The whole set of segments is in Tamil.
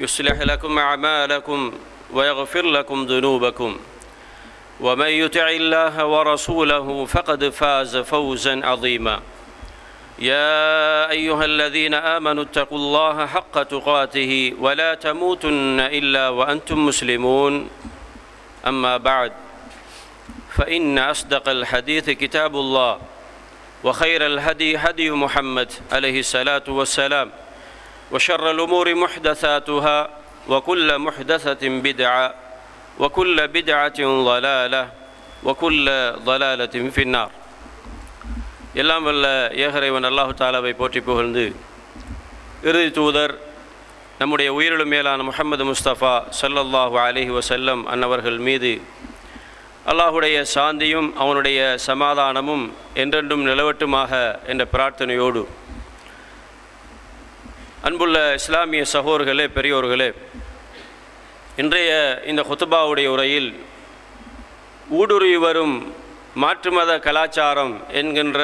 يصلح لكم أعمالكم ويغفر لكم ذنوبكم. ومن يطع الله ورسوله فقد فاز فوزا عظيما. يا أيها الذين آمنوا اتقوا الله حق تقاته ولا تموتن إلا وأنتم مسلمون. أما بعد فإن أصدق الحديث كتاب الله وخير الهدي هدي محمد عليه الصلاة والسلام. وشر الأمور محدثاتها وكل محدثة بدعة وكل بدعة ضلالة وكل ضلالة في النار எல்லாம் வல்ல ஏகரைவன் அல்லாஹு தாலாவை போற்றி புகழ்ந்து இறுதி தூதர் நம்முடைய உயிரிலும் மேலான முஹம்மது முஸ்தபா சல்லல்லாஹு அலிஹி வசல்லம் அன்னவர்கள் மீது அல்லாஹுடைய சாந்தியும் அவனுடைய சமாதானமும் என்றென்றும் நிலவட்டுமாக என்ற பிரார்த்தனையோடு அன்புள்ள இஸ்லாமிய சகோதர்களே பெரியோர்களே இன்றைய இந்த ஹுத்துபாவுடைய உரையில் ஊடுருவி வரும் மாற்று மத கலாச்சாரம் என்கின்ற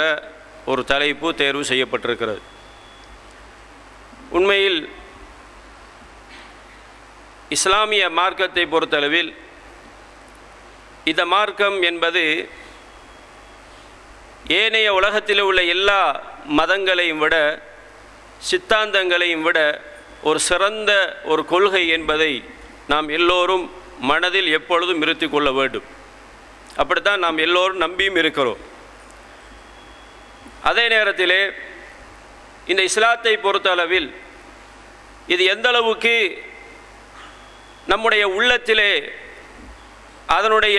ஒரு தலைப்பு தேர்வு செய்யப்பட்டிருக்கிறது. உண்மையில் இஸ்லாமிய மார்க்கத்தை பொறுத்தளவில் இந்த மார்க்கம் என்பது ஏனைய உலகத்தில் உள்ள எல்லா மதங்களையும் விட சித்தாந்தங்களையும் விட ஒரு சிறந்த ஒரு கொள்கை என்பதை நாம் எல்லோரும் மனதில் எப்பொழுதும் இருத்தி கொள்ள வேண்டும். அப்படித்தான் நாம் எல்லோரும் நம்பியும் இருக்கிறோம். அதே நேரத்திலே இந்த இஸ்லாத்தை பொறுத்தளவில் இது எந்த அளவுக்கு நம்முடைய உள்ளத்திலே அதனுடைய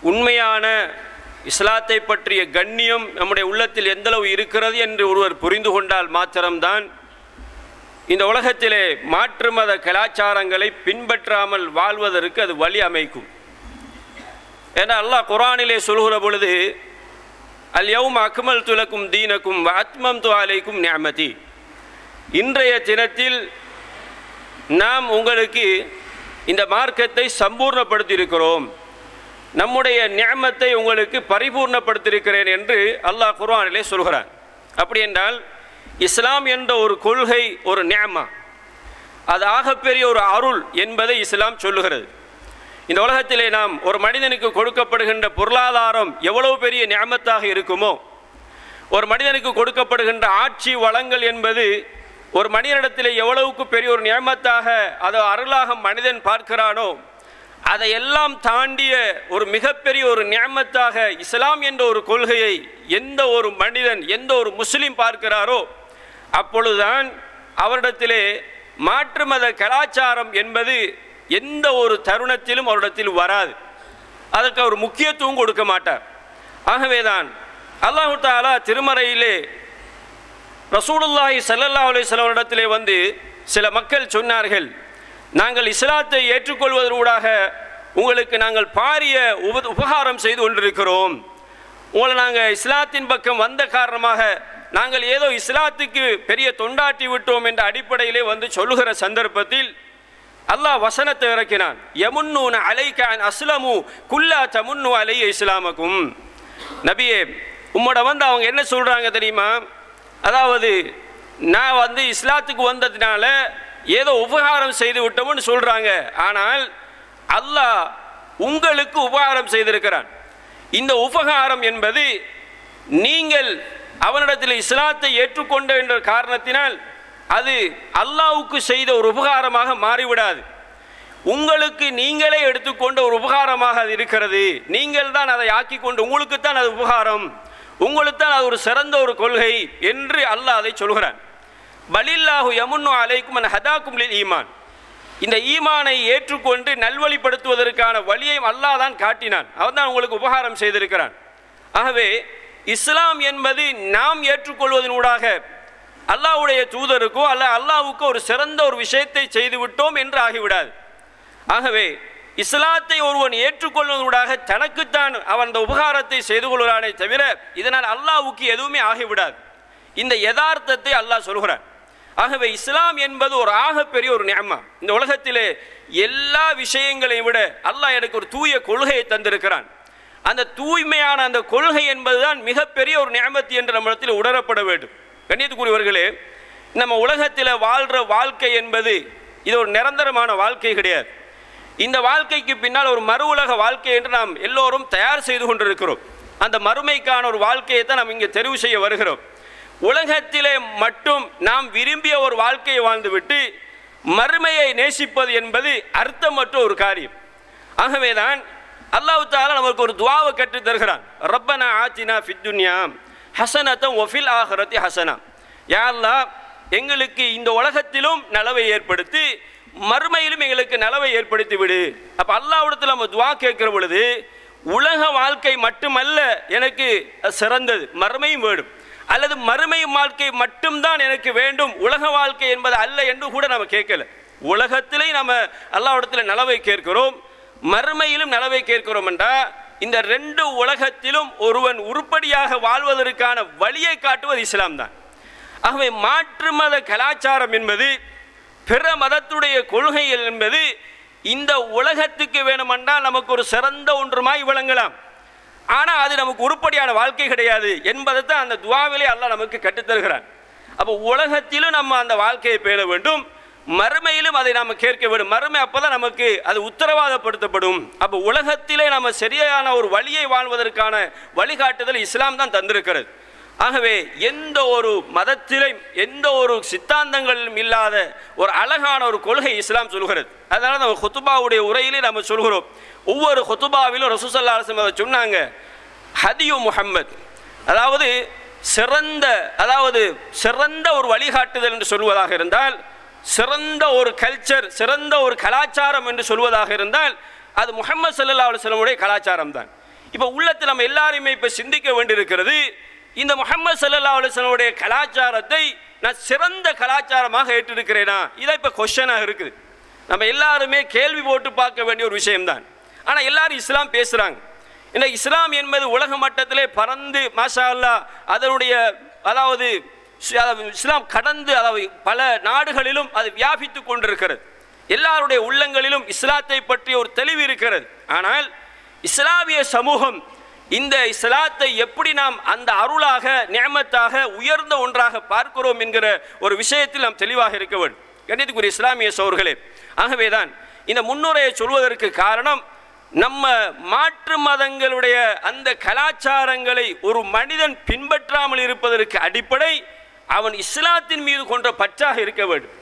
உண்மையான இஸ்லாத்தை பற்றிய கண்ணியம் நம்முடைய உள்ளத்தில் எந்தளவு இருக்கிறது என்று ஒருவர் புரிந்து கொண்டால் மாத்திரம்தான். இந்த உலகத்திலே மாற்று மத கலாச்சாரங்களை பின்பற்றாமல் வாழ்வதற்கு அது வழி அமைக்கும். ஏன்னா அல்லாஹ் குரானிலே சொல்கிற பொழுது அல் யவும் அக்மல் துலக்கும் தீனக்கும் ஆத்மம் துவாலைக்கும் நியமதி இன்றைய தினத்தில் நாம் உங்களுக்கு இந்த மார்க்கத்தை சம்பூர்ணப்படுத்தியிருக்கிறோம். நம்முடைய நியமத்தை உங்களுக்கு பரிபூர்ணப்படுத்தியிருக்கிறேன் என்று அல்லாஹ் குர்ஆனிலே சொல்கிறான். அப்படி என்றால் இஸ்லாம் என்ற ஒரு கொள்கை ஒரு நியமா? அது ஆகப்பெரிய ஒரு அருள் என்பதை இஸ்லாம் சொல்லுகிறது. இந்த உலகத்திலே நாம் ஒரு மனிதனுக்கு கொடுக்கப்படுகின்ற பொருளாதாரம் எவ்வளவு பெரிய நியமத்தாக இருக்குமோ ஒரு மனிதனுக்கு கொடுக்கப்படுகின்ற ஆட்சி வளங்கள் என்பது ஒரு மனிதனிடத்தில் எவ்வளவுக்கு பெரிய ஒரு நியமத்தாக அதை அருளாக மனிதன் பார்க்கிறானோ அதையெல்லாம் தாண்டிய ஒரு மிகப்பெரிய ஒரு நியமத்தாக இஸ்லாம் என்ற ஒரு கொள்கையை எந்த ஒரு மனிதன் எந்த ஒரு முஸ்லீம் பார்க்கிறாரோ அப்பொழுதுதான் அவரிடத்திலே மாற்று மத கலாச்சாரம் என்பது எந்த ஒரு தருணத்திலும் அவரிடத்தில் வராது. அதற்கு அவர் முக்கியத்துவம் கொடுக்க மாட்டார். ஆகவேதான் அல்லாஹு தாலா திருமறையிலே ரசூலுல்லாஹி சல்லல்லா அலிஸ்லவரிடத்திலே வந்து சில மக்கள் சொன்னார்கள் நாங்கள் இஸ்லாத்தை ஏற்றுக்கொள்வதூடாக உங்களுக்கு நாங்கள் பாரிய உப உபகாரம் செய்து கொண்டிருக்கிறோம். உங்களை நாங்கள் இஸ்லாத்தின் பக்கம் வந்த காரணமாக நாங்கள் ஏதோ இஸ்லாத்துக்கு பெரிய தொண்டாட்டி விட்டோம் என்ற அடிப்படையிலே வந்து சொல்லுகிற சந்தர்ப்பத்தில் அல்லாஹ் வசனத்தை இறக்கினான். யமுன்னு அலைக்கான் அஸ்லமு குல்லா தமுன்னு அலைய இஸ்லாமக்கும். நபியே உம்மோட வந்து அவங்க என்ன சொல்கிறாங்க தெரியுமா? அதாவது நான் வந்து இஸ்லாத்துக்கு வந்ததுனால ஏதோ உபகாரம் செய்து விட்டோம்னு சொல்கிறாங்க ஆனால் அல்லாஹ் உங்களுக்கு உபகாரம் செய்திருக்கிறான். இந்த உபகாரம் என்பது நீங்கள் அவனிடத்தில் இஸ்லாத்தை ஏற்றுக்கொண்ட என்ற காரணத்தினால் அது அல்லாவுக்கு செய்த ஒரு உபகாரமாக மாறிவிடாது. உங்களுக்கு நீங்களே எடுத்துக்கொண்ட ஒரு உபகாரமாக அது இருக்கிறது. நீங்கள் தான் அதை ஆக்கி கொண்டு உங்களுக்கு தான் அது உபகாரம். உங்களுக்கு தான் அது ஒரு சிறந்த ஒரு கொள்கை என்று அல்லாஹ் அதை சொல்கிறான். பலில்லாஹு யமுன்னு அலைக்கும் அன் ஹதாக்கும் ஈமான். இந்த ஈமானை ஏற்றுக்கொண்டு நல்வழிப்படுத்துவதற்கான வழியை அல்லாஹ் தான் காட்டினான். அவன் தான் உங்களுக்கு உபகாரம் செய்திருக்கிறான். ஆகவே இஸ்லாம் என்பது நாம் ஏற்றுக்கொள்வதனூடாக அல்லாஹ்வுடைய தூதருக்கோ அல்ல அல்லாவுக்கோ ஒரு சிறந்த ஒரு விஷயத்தை செய்துவிட்டோம் என்று ஆகிவிடாது. ஆகவே இஸ்லாத்தை ஒருவன் ஏற்றுக்கொள்வதூடாக தனக்குத்தான் அவன் அந்த உபகாரத்தை செய்து கொள்கிறானே தவிர இதனால் அல்லாவுக்கு எதுவுமே ஆகிவிடாது. இந்த யதார்த்தத்தை அல்லாஹ் சொல்கிறான். ஆகவே இஸ்லாம் என்பது ஒரு ஆகப்பெரிய ஒரு நியமா இந்த உலகத்திலே எல்லா விஷயங்களையும் விட அல்லாஹ் எனக்கு ஒரு தூய கொள்கையை தந்திருக்கிறான். அந்த தூய்மையான அந்த கொள்கை என்பதுதான் மிகப்பெரிய ஒரு நியமத்து என்று நம்மிடத்தில் உணரப்பட வேண்டும். கண்ணியத்துக்குரியவர்களே நம்ம உலகத்தில் வாழ்கிற வாழ்க்கை என்பது இது ஒரு நிரந்தரமான வாழ்க்கை கிடையாது. இந்த வாழ்க்கைக்கு பின்னால் ஒரு மறு உலக வாழ்க்கை என்று நாம் எல்லோரும் தயார் செய்து கொண்டிருக்கிறோம். அந்த மறுமைக்கான ஒரு வாழ்க்கையை தான் நாம் இங்கே தெரிவு செய்ய வருகிறோம். உலகத்திலே மட்டும் நாம் விரும்பிய ஒரு வாழ்க்கையை வாழ்ந்துவிட்டு மறுமையை நேசிப்பது என்பது அர்த்தமற்ற ஒரு காரியம். ஆகவேதான் அல்லாஹ் தாலா நமக்கு ஒரு துவாவை கற்றுத் தருகிறான். ரப்பனா ஆத்தினா ஃபித்துன்யா ஹசனத்தம் ஒஃபில் ஆஹரத்தி ஹசனா. யா எங்களுக்கு இந்த உலகத்திலும் நலவை ஏற்படுத்தி மறுமையிலும் எங்களுக்கு நலவை ஏற்படுத்தி விடு. அப்போ அல்லாவிடத்தில் நம்ம துவா கேட்குற பொழுது உலக வாழ்க்கை மட்டுமல்ல எனக்கு சிறந்தது மறுமையும் வேடும் அல்லது மறுமை வாழ்க்கை மட்டும்தான் எனக்கு வேண்டும் உலக வாழ்க்கை என்பது அல்ல என்று கூட நம்ம கேட்கல. உலகத்திலே நம்ம அல்லாவிடத்தில் நலவை கேட்கிறோம் மறுமையிலும் நலவை கேட்கிறோம் என்றால் இந்த ரெண்டு உலகத்திலும் ஒருவன் உருப்படியாக வாழ்வதற்கான வழியை காட்டுவது இஸ்லாம் தான். ஆகவே மாற்று மத கலாச்சாரம் என்பது பிற மதத்துடைய கொள்கைகள் என்பது இந்த உலகத்துக்கு வேணுமென்றால் நமக்கு ஒரு சிறந்த ஒன்றுமாய் விளங்கலாம். ஆனால் அது நமக்கு உருப்படியான வாழ்க்கை கிடையாது என்பதை தான் அந்த துவாவிலே அல்ல நமக்கு கற்றுத்தருகிறான். அப்போ உலகத்திலும் நம்ம அந்த வாழ்க்கையை பேண வேண்டும். மறுமையிலும் அதை நாம் கேட்க வேண்டும். மறுமை அப்போ தான் நமக்கு அது உத்தரவாதப்படுத்தப்படும். அப்போ உலகத்திலே நம்ம சரியான ஒரு வழியை வாழ்வதற்கான வழிகாட்டுதல் இஸ்லாம் தான் தந்திருக்கிறது. ஆகவே எந்த ஒரு மதத்திலும் எந்த ஒரு சித்தாந்தங்களிலும் இல்லாத ஒரு அழகான ஒரு கொள்கை இஸ்லாம் சொல்கிறது. அதனால நம்ம ஹொத்துபாவுடைய உரையிலே நம்ம சொல்கிறோம். ஒவ்வொரு ஹொத்துபாவிலும் ரசூசல்லா அரசு அதை சொன்னாங்க ஹதியு முஹம்மத். அதாவது சிறந்த அதாவது சிறந்த ஒரு வழிகாட்டுதல் என்று சொல்வதாக இருந்தால் சிறந்த ஒரு கல்ச்சர் சிறந்த ஒரு கலாச்சாரம் என்று சொல்வதாக இருந்தால் அது முகமது சல்லா அலுவலமுடைய கலாச்சாரம் தான் இப்போ உள்ளத்தில் நம்ம எல்லாருமே இப்போ சிந்திக்க வேண்டியிருக்கிறது இந்த முகமது சல்லா அலுவலமுடைய கலாச்சாரத்தை நான் சிறந்த கலாச்சாரமாக ஏற்றிருக்கிறேனா? இதான் இப்போ கொஷனாக இருக்குது. நம்ம எல்லாருமே கேள்வி போட்டு பார்க்க வேண்டிய ஒரு விஷயம்தான். ஆனால் எல்லாரும் இஸ்லாம் பேசுகிறாங்க இந்த இஸ்லாம் என்பது உலக மட்டத்திலே பறந்து மாஷா அல்லா அதனுடைய அதாவது அதாவது இஸ்லாம் கடந்து அதாவது பல நாடுகளிலும் அது வியாபித்து கொண்டிருக்கிறது. எல்லாருடைய உள்ளங்களிலும் இஸ்லாத்தை பற்றிய ஒரு தெளிவு இருக்கிறது. ஆனால் இஸ்லாமிய சமூகம் இந்த இஸ்லாத்தை எப்படி நாம் அந்த அருளாக நியமத்தாக உயர்ந்த ஒன்றாக பார்க்கிறோம் என்கிற ஒரு விஷயத்தில் நாம் தெளிவாக இருக்க வேண்டும். கண்டித்துக்குரிய இஸ்லாமிய சோர்களே ஆகவேதான் இந்த முன்னுரையை சொல்வதற்கு காரணம் நம்ம மாற்று மதங்களுடைய அந்த கலாச்சாரங்களை ஒரு மனிதன் பின்பற்றாமல் இருப்பதற்கு அடிப்படை அவன் இஸ்லாத்தின் மீது கொண்ட பற்றாக இருக்க வேண்டும்.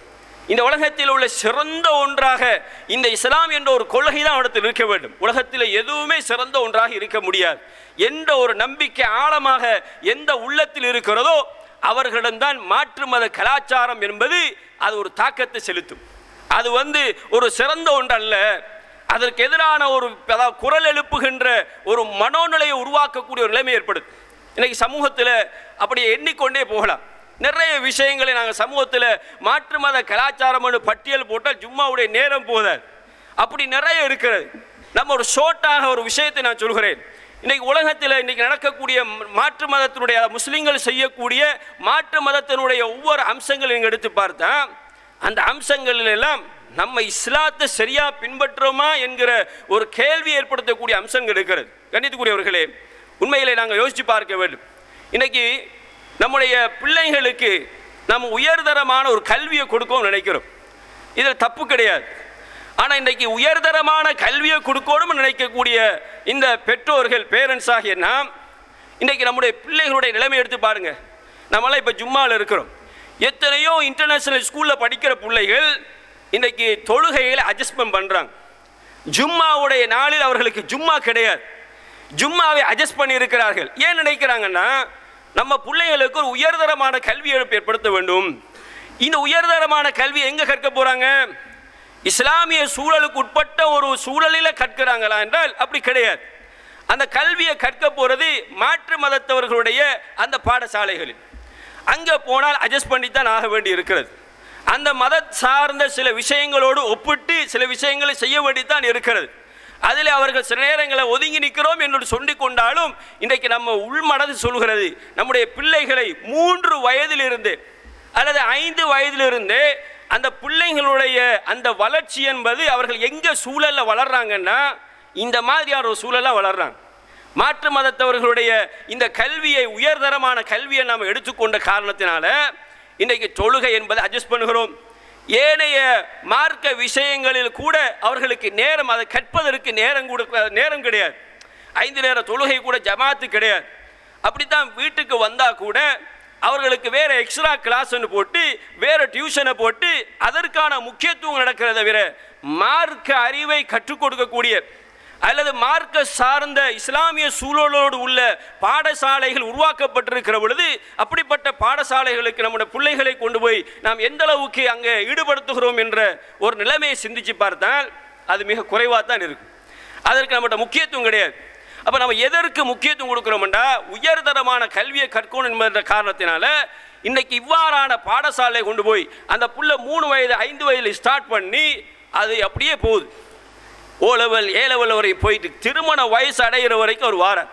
இந்த உலகத்தில் உள்ள சிறந்த ஒன்றாக இந்த இஸ்லாம் என்ற ஒரு கொள்கை தான் அவனத்தில் இருக்க வேண்டும். உலகத்தில் எதுவுமே சிறந்த ஒன்றாக இருக்க முடியாது. எந்த ஒரு நம்பிக்கை ஆழமாக எந்த உள்ளத்தில் இருக்கிறதோ அவர்களிடம்தான் மாற்று மத கலாச்சாரம் என்பது அது ஒரு தாக்கத்தை செலுத்தும். அது வந்து ஒரு சிறந்த ஒன்றல்ல. அதற்கு எதிரான ஒரு குரல் எழுப்புகின்ற ஒரு மனோநிலையை உருவாக்கக்கூடிய ஒரு நிலைமை ஏற்படுது. இன்னைக்கு சமூகத்தில் அப்படியே எண்ணிக்கொண்டே போகலாம். நிறைய விஷயங்களை நாங்கள் சமூகத்தில் மாற்று மத கலாச்சாரம்னு பட்டியல் போட்டால் ஜும்மாவுடைய நேரம் போதாது. அப்படி நிறைய இருக்கிறது. நம்ம ஒரு ஷோட்டாக ஒரு விஷயத்தை நான் சொல்கிறேன். இன்றைக்கி உலகத்தில் இன்றைக்கி நடக்கக்கூடிய மாற்று மதத்தினுடைய முஸ்லீம்கள் செய்யக்கூடிய மாற்று மதத்தினுடைய ஒவ்வொரு அம்சங்களையும் நீங்கள் எடுத்து பார்த்தா அந்த அம்சங்களில் எல்லாம் நம்ம இஸ்லாத்தை சரியாக பின்பற்றுறோமா என்கிற ஒரு கேள்வி ஏற்படுத்தக்கூடிய அம்சங்கள் இருக்கிறது. கண்ணியத்துக்குரியவர்களே உண்மையிலே நாங்கள் யோசித்து பார்க்க வேண்டும். இன்றைக்கி நம்முடைய பிள்ளைகளுக்கு நம்ம உயர்தரமான ஒரு கல்வியை கொடுக்கணும்னு நினைக்கிறோம். இதில் தப்பு கிடையாது. ஆனால் இன்றைக்கு உயர்தரமான கல்வியை கொடுக்கணும்னு நினைக்கக்கூடிய இந்த பெற்றோர்கள் பேரண்ட்ஸ் ஆகிய நாம் இன்றைக்கு நம்முடைய பிள்ளைகளுடைய நிலைமை எடுத்து பாருங்கள் நம்மளாம் இப்போ ஜும்மாவில் இருக்கிறோம். எத்தனையோ இன்டர்நேஷ்னல் ஸ்கூலில் படிக்கிற பிள்ளைகள் இன்றைக்கி தொழுகைகளை அட்ஜஸ்ட்மெண்ட் பண்ணுறாங்க ஜும்மாவுடைய நாளில் அவர்களுக்கு ஜும்மா கிடையாது. ஜும்மாவை அட்ஜஸ்ட் பண்ணி இருக்கிறார்கள் ஏன் நினைக்கிறாங்கன்னா நம்ம பிள்ளைகளுக்கு ஒரு உயர்தரமான கல்வி ஏற்படுத்த வேண்டும். இந்த உயர்தரமான கல்வி எங்கே கற்க போகிறாங்க இஸ்லாமிய சூழலுக்கு உட்பட்ட ஒரு சூழலில் கற்கிறாங்களா என்றால் அப்படி கிடையாது. அந்த கல்வியை கற்க போகிறது மாற்று மதத்தவர்களுடைய அந்த பாடசாலைகளில். அங்கே போனால் அட்ஜஸ்ட் பண்ணி தான் ஆக வேண்டி இருக்கிறது. அந்த மத சார்ந்த சில விஷயங்களோடு ஒப்பிட்டு சில விஷயங்களை செய்ய வேண்டி தான் இருக்கிறது. அதில் அவர்கள் சில நேரங்களை ஒதுங்கி நிற்கிறோம் என்று சொல்லிக் கொண்டாலும் இன்றைக்கு நம்ம உள்மனது சொல்கிறது நம்முடைய பிள்ளைகளை மூன்று வயதிலிருந்து அல்லது ஐந்து வயதிலிருந்து அந்த பிள்ளைங்களுடைய அந்த வளர்ச்சி என்பது அவர்கள் எங்கே சூழலில் வளர்றாங்கன்னா இந்த மாதிரியான ஒரு சூழலாக வளர்றாங்க. மாற்று மதத்தவர்களுடைய இந்த கல்வியை உயர்தரமான கல்வியை நாம் எடுத்துக்கொண்ட காரணத்தினால இன்றைக்கு தொழுகை என்பதை அட்ஜஸ்ட் பண்ணுகிறோம். ஏனைய மார்க்க விஷயங்களில் கூட அவர்களுக்கு நேரம் அதை கற்பதற்கு நேரம் கொடுக்க நேரம் கிடையாது. ஐந்து நேர தொழுகை கூட ஜமாத்து கிடையாது. அப்படித்தான் வீட்டுக்கு வந்தால் கூட அவர்களுக்கு வேறு எக்ஸ்ட்ரா கிளாஸ்ன்னு போட்டு வேறு டியூஷனை போட்டு அதற்கான முக்கியத்துவம் நடக்கிறத தவிர மார்க்க அறிவை கற்றுக் கொடுக்கக்கூடிய அல்லது மார்க்க சார்ந்த இஸ்லாமிய சூழலோடு உள்ள பாடசாலைகள் உருவாக்கப்பட்டிருக்கிற பொழுது அப்படிப்பட்ட பாடசாலைகளுக்கு நம்முடைய பிள்ளைகளை கொண்டு போய் நாம் எந்த அளவுக்கு அங்கே ஈடுபடுத்துகிறோம் என்ற ஒரு நிலைமையை சிந்திச்சு பார்த்தால் அது மிக குறைவாக தான் இருக்கும். அதற்கு நம்மகிட்ட முக்கியத்துவம் கிடையாது. அப்போ நம்ம எதற்கு முக்கியத்துவம் கொடுக்குறோம்டா உயர்தரமான கல்வியை கற்கணும் என்ற காரணத்தினால இன்னைக்கு இவ்வாறான பாடசாலை கொண்டு போய் அந்த புள்ள மூணு வயது ஐந்து வயதில் ஸ்டார்ட் பண்ணி அது அப்படியே போகுது. ஓ லெவல் ஏ லெவல் வரை போயிட்டு திருமண வயசு அடைகிற வரைக்கும் அவர் வாரார்.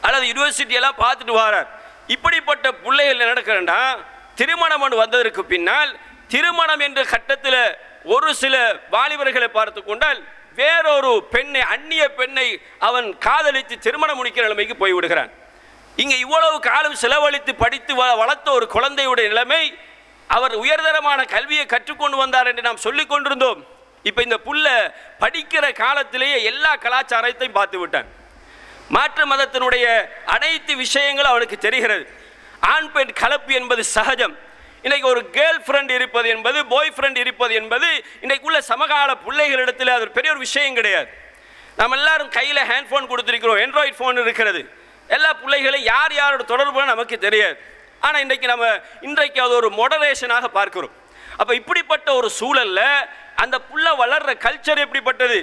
அல்லது யூனிவர்சிட்டியெல்லாம் பார்த்துட்டு வாரார். இப்படிப்பட்ட பிள்ளைகள் நடக்கிறேன்னா திருமணம் ஒன்று வந்ததற்கு பின்னால் திருமணம் என்ற கட்டத்தில் ஒரு சில வாலிபர்களை பார்த்து கொண்டால் வேறொரு பெண்ணை அந்நிய பெண்ணை அவன் காதலித்து திருமணம் முடிக்கிற நிலைமைக்கு போய்விடுகிறான் இங்கே இவ்வளவு காலம் செலவழித்து படித்து வ- வளர்த்த ஒரு குழந்தையுடைய நிலைமை அவர் உயர்தரமான கல்வியை கற்றுக்கொண்டு வந்தார் என்று நாம் சொல்லிக் கொண்டிருந்தோம். இப்போ இந்த புள்ள படிக்கிற காலத்திலேயே எல்லா கலாச்சாரத்தையும் பார்த்து விட்டான். மாற்று மதத்தினுடைய அனைத்து விஷயங்களும் அவனுக்கு தெரிகிறது. ஆண் பெண் கலப்பு என்பது சகஜம். இன்றைக்கு ஒரு கேர்ள் ஃப்ரெண்ட் இருப்பது என்பது பாய் ஃப்ரெண்ட் இருப்பது என்பது இன்றைக்குள்ள சமகால பிள்ளைகளிடத்தில் அது பெரிய ஒரு விஷயம் கிடையாது. நம்ம எல்லாரும் கையில் ஹேண்ட்ஃபோன் கொடுத்துருக்கிறோம் ஆண்ட்ராய்ட் ஃபோன் இருக்கிறது. எல்லா பிள்ளைகளும் யார் யாரோட தொடர்புன்னு நமக்கு தெரியாது. ஆனால் இன்றைக்கு நம்ம இன்றைக்கு அது ஒரு மொடரேஷனாக பார்க்கிறோம். அப்போ இப்படிப்பட்ட ஒரு சூழலில் அந்த புள்ள வளர்ற கல்ச்சர் எப்படிப்பட்டது?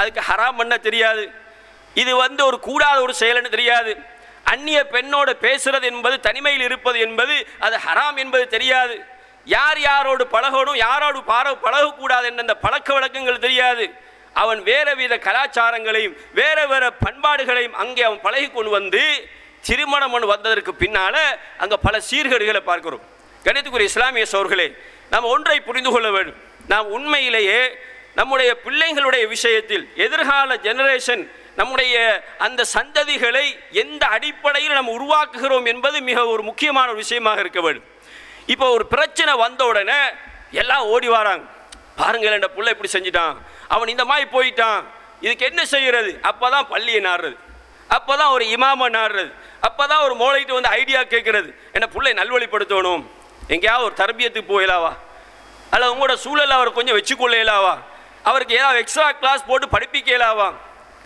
அதுக்கு ஹராம் பண்ண தெரியாது. இது வந்து ஒரு கூடாத ஒரு செயல்னு தெரியாது. அந்நிய பெண்ணோடு பேசுறது என்பது தனிமையில் இருப்பது என்பது அது ஹராம் என்பது தெரியாது. யார் யாரோடு பழகணும் யாரோடு பார பழகக்கூடாது என்ற அந்த பழக்க வழக்கங்கள் தெரியாது. அவன் வேற வித கலாச்சாரங்களையும் வேற வேற பண்பாடுகளையும் அங்கே அவன் பழகி கொண்டு வந்து திருமணம் ஒன்று வந்ததற்கு பின்னால் அங்கே பல சீர்கேடுகளை பார்க்கிறோம். கணித்துக்குரிய இஸ்லாமிய சோர்களே நாம் ஒன்றை புரிந்து கொள்ள வேண்டும். நாம் உண்மையிலேயே நம்முடைய பிள்ளைகளுடைய விஷயத்தில் எதிர்கால ஜெனரேஷன் நம்முடைய அந்த சந்ததிகளை எந்த அடிப்படையில் நம்ம உருவாக்குகிறோம் என்பது மிக ஒரு முக்கியமான ஒரு விஷயமாக இருக்க வேண்டும். இப்போ ஒரு பிரச்சனை வந்த உடனே எல்லாம் ஓடி வராங்க. பாருங்கள் என் பிள்ளை இப்படி செஞ்சிட்டான். அவன் இந்த மாதிரி போயிட்டான். இதுக்கு என்ன செய்கிறது அப்போ தான் பள்ளியை நாடுறது. அப்போ தான் ஒரு இமாமை நாடுறது. அப்போ தான் ஒரு மோளைட்டு வந்து ஐடியா கேட்குறது. என்னை பிள்ளை நல்வழிப்படுத்தணும்? எங்கேயாவது ஒரு தரபியத்துக்கு போயிலாவா அல்லது உங்களோட சூழலை அவர் கொஞ்சம் வச்சுக்கொள்ளலாவா அவருக்கு ஏதாவது எக்ஸ்ட்ரா கிளாஸ் போட்டு படிப்பிக்கலாவா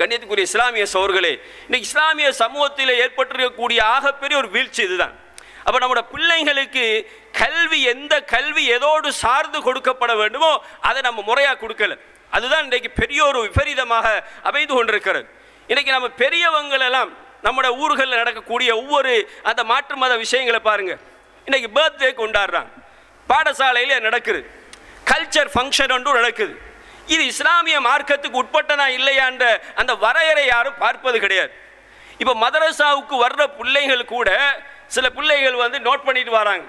கண்ணியத்துக்குரிய இஸ்லாமிய சோர்களே இன்னைக்கு இஸ்லாமிய சமூகத்தில் ஏற்பட்டிருக்கக்கூடிய ஆகப்பெரிய ஒரு வீழ்ச்சி இதுதான். அப்போ நம்மளோட பிள்ளைங்களுக்கு கல்வி எந்த கல்வி எதோடு சார்ந்து கொடுக்கப்பட வேண்டுமோ அதை நம்ம முறையாக கொடுக்கல. அதுதான் இன்றைக்கு பெரிய ஒரு விபரீதமாக அமைந்து கொண்டிருக்கிறது. இன்றைக்கி நம்ம பெரியவங்களெல்லாம் நம்மளோட ஊர்களில் நடக்கக்கூடிய ஒவ்வொரு அந்த மாற்று மத விஷயங்களை பாருங்கள் இன்றைக்கி பர்த்டே கொண்டாடுறாங்க. பாடசாலையில் நடக்குது. கல்ச்சர் ஃபங்க்ஷன் ஒன்றும் நடக்குது. இது இஸ்லாமிய மார்க்கத்துக்கு உட்பட்டதா இல்லையான்ற அந்த வரையறை யாரும் பார்ப்பது கிடையாது. இப்போ மதரசாவுக்கு வர்ற பிள்ளைகள் கூட சில பிள்ளைகள் வந்து நோட் பண்ணிட்டு வராங்க.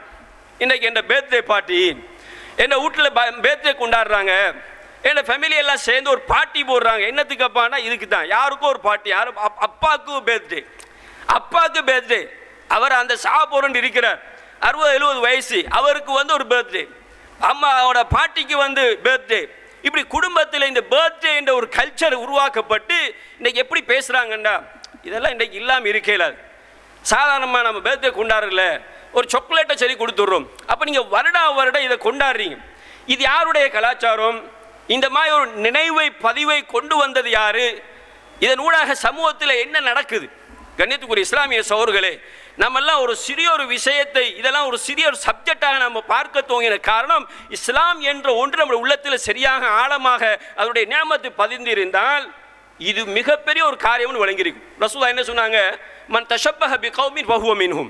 இன்னைக்கு என் பேர்த்டே பார்ட்டி என் வீட்டில் பேர்த்டே கொண்டாடுறாங்க. என்ன ஃபேமிலி எல்லாம் சேர்ந்து ஒரு பார்ட்டி போடுறாங்க. என்னத்துக்கு அப்பான்னா இதுக்கு தான் யாருக்கும் ஒரு பார்ட்டி யாரும் அப்பாவுக்கும் பேர்த்டே அப்பாவுக்கு பேர்த்டே அவர் அந்த சாப்போரன் இருக்கிறார். அறுபது எழுபது வயசு. அவருக்கு வந்து ஒரு பர்த்டே அம்மாவோட பாட்டிக்கு வந்து பர்த்டே இப்படி குடும்பத்தில் இந்த பர்த்டே என்ற ஒரு கல்ச்சர் உருவாக்கப்பட்டு இன்றைக்கி எப்படி பேசுகிறாங்கண்டா இதெல்லாம் இன்றைக்கி இல்லாமல் இருக்கல சாதாரணமாக நம்ம பர்த்டே கொண்டாடல ஒரு சாக்லேட்டை சரி கொடுத்துட்றோம். அப்போ நீங்கள் வருடா வருடம் இதை கொண்டாடுறீங்க. இது யாருடைய கலாச்சாரம்? இந்த மாதிரி ஒரு நினைவை பதிவை கொண்டு வந்தது யார்? இதன் ஊடாக சமூகத்தில் என்ன நடக்குது? கண்ணியத்துக்குரிய இஸ்லாமிய சோர்களே நம்மெல்லாம் ஒரு சிறிய ஒரு விஷயத்தை இதெல்லாம் ஒரு சிறிய ஒரு சப்ஜெக்டாக நம்ம பார்க்க துவங்கின காரணம் இஸ்லாம் என்ற ஒன்று நம்முடைய உள்ளத்தில் சரியாக ஆழமாக அதனுடைய நியமத்து பதிந்திருந்தால் இது மிகப்பெரிய ஒரு காரியம்னு விளங்கியிருக்கும். ரசூலா என்ன சொன்னாங்க? மன் தஷப்பஹ பி கௌமின் பகுவ மின்ஹும்.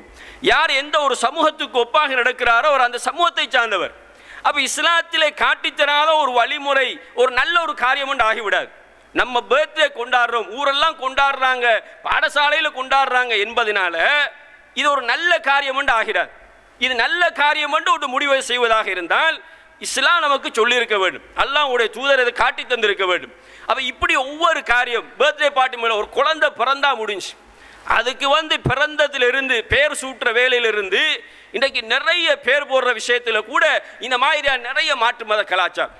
யார் எந்த ஒரு சமூகத்துக்கு ஒப்பாக நடக்கிறாரோ அவர் அந்த சமூகத்தை சார்ந்தவர். அப்போ இஸ்லாத்திலே காட்டித்தராத ஒரு வழிமுறை ஒரு நல்ல ஒரு காரியம் ஒன்று ஆகிவிடாது. நம்ம பர்த்டே கொண்டாடுறோம். ஊரெல்லாம் கொண்டாடுறாங்க. பாடசாலையில் கொண்டாடுறாங்க என்பதனால இது ஒரு நல்ல காரியம் ஒன்று ஆகிறார். இது நல்ல காரியம் என்று ஒரு முடிவை செய்வதாக இருந்தால் இஸ்லாம் நமக்கு சொல்லியிருக்க வேண்டும். அல்லாஹ்வுடைய தூதர் இதை காட்டி தந்திருக்க வேண்டும். அப்போ இப்படி ஒவ்வொரு காரியம் பர்த்டே பார்ட்டி மேலே ஒரு குழந்தை பிறந்தா முடிஞ்சு அதுக்கு வந்து பிறந்ததிலிருந்து பேர் சூட்டுற வேலையிலிருந்து இன்றைக்கு நிறைய பேர் போடுற விஷயத்தில் கூட இந்த மாதிரியான நிறைய மாற்று மத கலாச்சாரம்.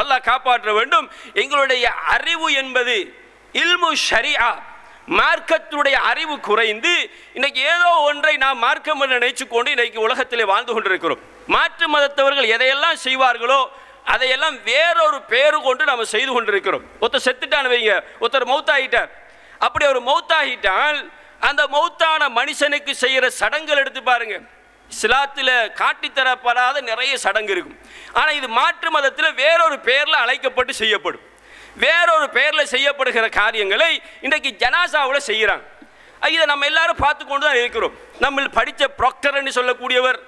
அல்லாஹ் காப்பாற்ற வேண்டும். எங்களுடைய அறிவு என்பது இல்மு ஷரியா மார்க்கத்துடைய அறிவு குறைந்து இன்னைக்கு ஏதோ ஒன்றை நாம் மார்க்கம் என்று நினைச்சு கொண்டு இன்னைக்கு உலகத்திலே வாழ்ந்து கொண்டிருக்கிறோம். மாற்று மதத்தவர்கள் எதையெல்லாம் செய்வார்களோ அதையெல்லாம் வேறொரு பேரு கொண்டு நாம் செய்து கொண்டிருக்கிறோம். ஒருத்தர் செத்துட்டான்னு வைங்க ஒருத்தர் மௌத்தாகிட்டார். அப்படி ஒரு மௌத்தாகிட்டால் அந்த மௌத்தான மனுஷனுக்கு செய்கிற சடங்குகள் எடுத்து பாருங்கள் இஸ்லாத்தில் காட்டித்தரப்படாத நிறைய சடங்கு இருக்கும். ஆனால் இது மாற்று மதத்தில் வேறொரு பெயரில் அழைக்கப்பட்டு செய்யப்படும். வேறொரு பெயரில் செய்யப்படுகிற காரியங்களை இன்றைக்கு ஜனாசாவில் செய்கிறாங்க இதை நம்ம எல்லாரும் பார்த்து கொண்டு தான் இருக்கிறோம். நம்ம படித்த ப்ராக்டர்னு சொல்லக்கூடியவர்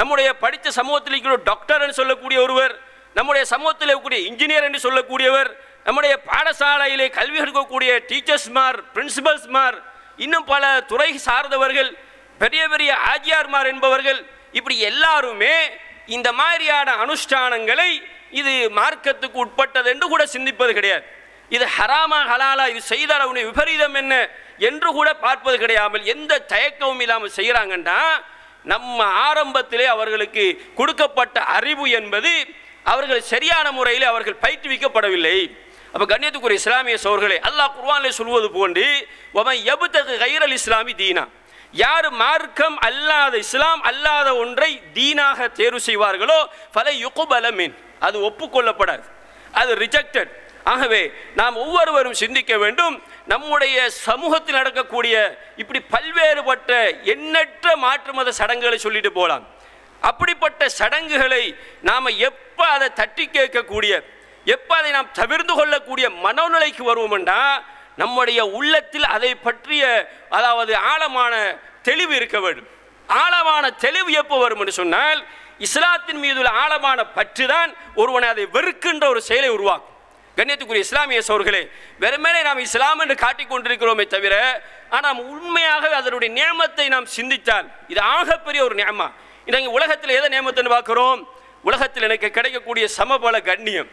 நம்முடைய படித்த சமூகத்தில் இருக்கிற டாக்டர்னு சொல்லக்கூடிய ஒருவர் நம்முடைய சமூகத்தில் இருக்கக்கூடிய இன்ஜினியர் என்று சொல்லக்கூடியவர் நம்முடைய பாடசாலையிலே கல்வி கற்கக்கூடிய டீச்சர்ஸ்மார் பிரின்சிபல்ஸ்மார் இன்னும் பல துறை சார்ந்தவர்கள் பெரிய பெரிய ஆஜியார்மார் என்பவர்கள் இப்படி எல்லாருமே இந்த மாதிரியான அனுஷ்டானங்களை இது மார்க்கத்துக்கு உட்பட்டது என்று கூட சிந்திப்பது கிடையாது. இது ஹராமா ஹலாலா இது செய்தால் அவனுடைய விபரீதம் என்ன என்று கூட பார்ப்பது கிடையாமல் எந்த தயக்கமும் இல்லாமல் செய்கிறாங்கன்னா நம்ம ஆரம்பத்திலே அவர்களுக்கு கொடுக்கப்பட்ட அறிவு என்பது அவர்கள் சரியான முறையில் அவர்கள் பயிற்றுவிக்கப்படவில்லை. அப்போ கண்ணியத்துக்குரிய இஸ்லாமிய சோர்களே அல்லாஹ் குர்வானிலே சொல்வது போன்று ஒவன் எபுத்தகு கைரல் இஸ்லாமி தீனா. யார் மார்க்கம் அல்லாத இஸ்லாம் அல்லாத ஒன்றை தீனாக தேர்வு செய்வார்களோ? பல யுகுபலமின் அது ஒப்புக்கொள்ளப்படாது. அது ரிஜெக்டட் ஆகவே நாம் ஒவ்வொருவரும் சிந்திக்க வேண்டும் நம்முடைய சமூகத்தில் நடக்கக்கூடிய இப்படி பல்வேறுபட்ட எண்ணற்ற மாற்று மத சடங்குகளை சொல்லிட்டு போகலாம் அப்படிப்பட்ட சடங்குகளை நாம் எப்போ அதை தட்டி கேட்கக்கூடிய எப்போ அதை நாம் தவிர்த்து கொள்ளக்கூடிய மனோநிலைக்கு வருவோம்னா நம்முடைய உள்ளத்தில் அதை பற்றிய அதாவது ஆழமான தெளிவு இருக்க வேண்டும். ஆழமான தெளிவு எப்போ வரும் என்று சொன்னால் இஸ்லாத்தின் மீது உள்ள ஆழமான பற்று தான் ஒருவனை அதை வெறுக்கின்ற ஒரு செயலை உருவாக்கும். கண்ணியத்துக்குரிய இஸ்லாமிய சோர்களே வெறுமனே நாம் இஸ்லாம் என்று காட்டிக் கொண்டிருக்கிறோமே தவிர ஆனால் உண்மையாக அதனுடைய நியமத்தை நாம் சிந்தித்தால் இது ஆகப்பெரிய ஒரு நியமா. இன்றைக்கு உலகத்தில் எதை நியமத்தைன்னு பார்க்குறோம்? உலகத்தில் எனக்கு கிடைக்கக்கூடிய சமபல கண்ணியம்.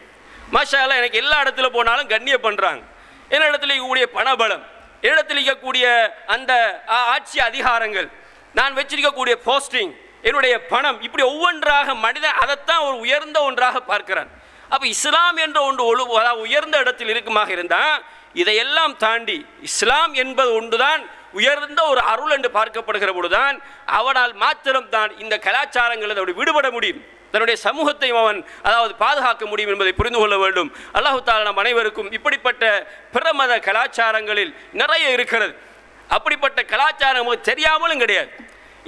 மாஷால எனக்கு எல்லா இடத்துல போனாலும் கண்ணியம் பண்ணுறாங்க என்னிடத்தில் இருக்கக்கூடிய பணபலம்? என்னிடத்தில் இருக்கக்கூடிய அந்த ஆட்சி அதிகாரங்கள்? நான் வச்சிருக்கக்கூடிய போஸ்டிங் என்னுடைய பணம் இப்படி ஒவ்வொன்றாக மனிதன் அதைத்தான் ஒரு உயர்ந்த ஒன்றாக பார்க்கிறான். அப்போ இஸ்லாம் என்ற ஒன்று ஒழு உயர்ந்த இடத்தில் இருக்குமாக இருந்தால் இதையெல்லாம் தாண்டி இஸ்லாம் என்பது ஒன்றுதான் உயர்ந்த ஒரு அருள் என்று பார்க்கப்படுகிற பொழுதுதான் அவனால் மாத்திரம்தான் இந்த கலாச்சாரங்களை அதோடு விடுபட முடியும். தன்னுடைய சமூகத்தை அவன் அதாவது பாதுகாக்க முடியும் என்பதை புரிந்து கொள்ள வேண்டும். அல்லாஹு தாலா நம் அனைவருக்கும் இப்படிப்பட்ட பிற மத கலாச்சாரங்களில் நிறைய இருக்கிறது. அப்படிப்பட்ட கலாச்சாரம் நமக்கு தெரியாமலும் கிடையாது.